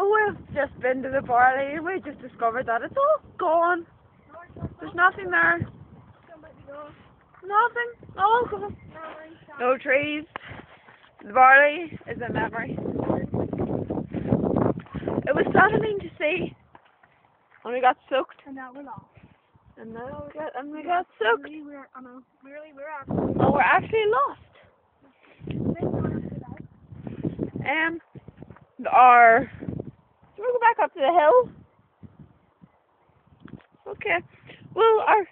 Well, we've just been to the barley and we just discovered that it's all gone. There's nothing there. Nothing. All gone. No trees. The barley is a memory. It was saddening to see. And we got soaked. And now we're lost. And now we got and we got soaked. Really, we're, really, we're actually. Oh, we're actually lost. Um, our. Do we go back up to the hill? Okay. Well, our.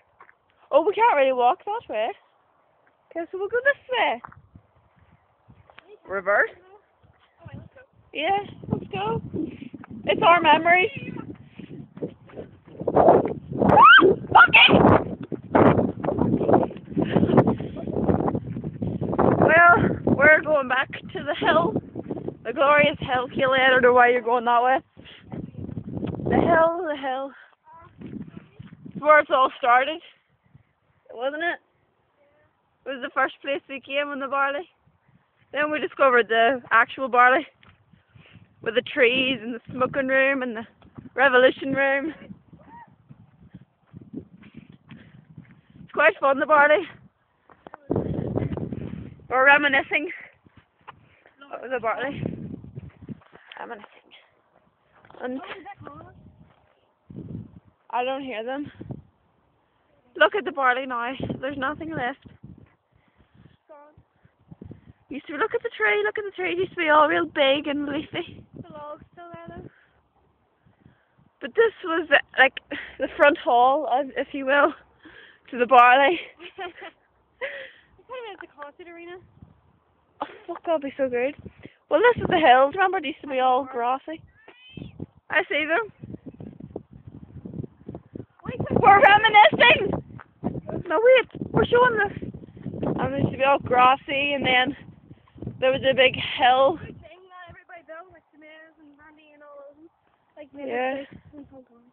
Oh, we can't really walk that way. Okay, so we'll go this way. Reverse. Yeah, let's go. It's our memory. Okay. Well, we're going back to the hill. The glorious hill. Keely, I don't know why you're going that way. The hill, the hill. It's where it all started. Wasn't it? It was the first place we came on the barley. Then we discovered the actual barley. With the trees and the smoking room and the revolution room. It's quite fun, the barley. We're reminiscing of the barley. Reminiscing. And oh, I don't hear them. Look at the barley now. There's nothing left. Used to look at the tree, look at the tree, it used to be all real big and leafy. The log's still there though. But this was uh, like the front hall, if you will, to the barley. kind of like the concert arena. Oh fuck, that'll be so good. Well, this is the hills. Remember, it used to be all grassy. I see them. We're. No wait, we're showing this. And it used to be all grassy, and then there was a big hill. Big thing that everybody built, like the mayors and Randy and all of them. Like Yeah. It's all gone.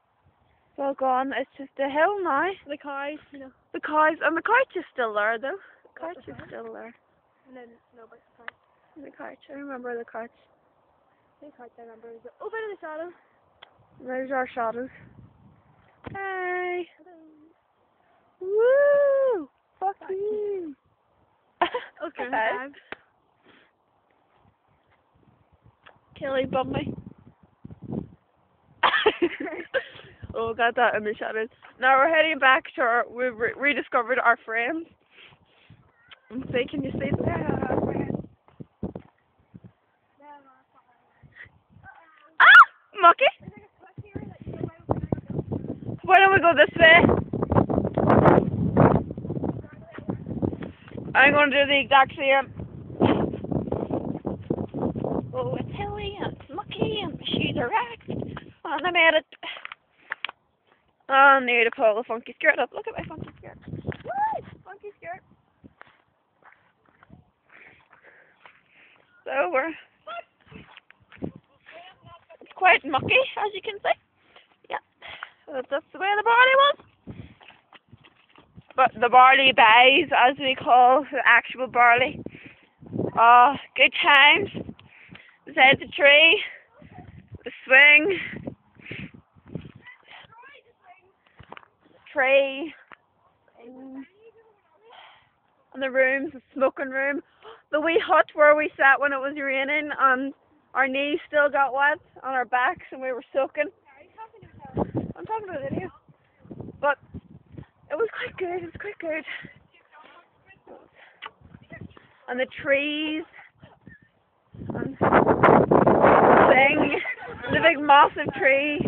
It's all gone. It's just a hill now. The cows, you know. The cows, and the couch is still there though. The couch is still there. And then, no, but the cows. The couch. I remember the couch. The cows, I remember. Is it over to the shadow? There's our shadows. Hey. Woo! Fuck Fuck you. Okay. Kelly bummed me. oh, got that in the shadows. Now we're heading back to our. We've re- rediscovered our friends. And see, can you see them? Ah! Mucky! Why don't we go this way? I'm going to do the exact same. Oh, it's hilly and it's mucky and are wrecked. And I made it. I need to pull the funky skirt up. Look at my funky skirt. Woo! Funky skirt. So we're. It's quite mucky, as you can see. Yeah. That's the way the barley was. But the barley bays, as we call the actual barley. Oh, good times. Beside the tree, the swing, tree, and the rooms, the smoking room, the wee hut where we sat when it was raining, and our knees still got wet on our backs, and we were soaking. I'm talking about video, but it was quite good. It was quite good. And the trees, and the thing, the big massive tree,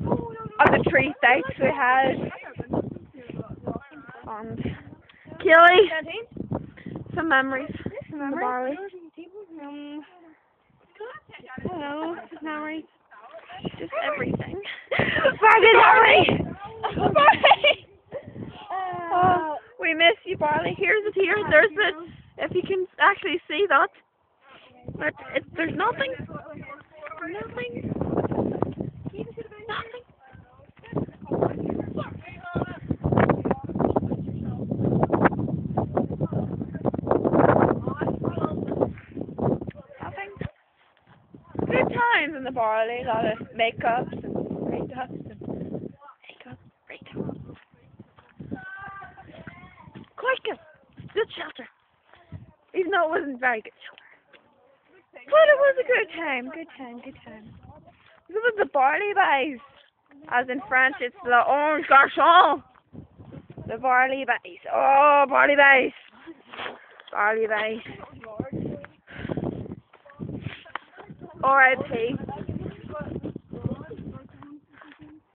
and the tree sites we had, and Kelly, some memories. Some memories. Um. Just memories. Just everything. Barley, Barley! Barley! Oh, we miss you, Barley. Here's it here. There's it. If you can actually see that. But it, there's nothing. Nothing. Nothing. Nothing. Good times in the barley, a lot of makeups and breakups and makeup, breakups. Quite good. Good shelter. It wasn't very good. But it was a good time, good time, good time. It was the barley bays. As in French, it's the orange garçon. The barley bays. Oh, barley bays. Barley bays. R.I.P.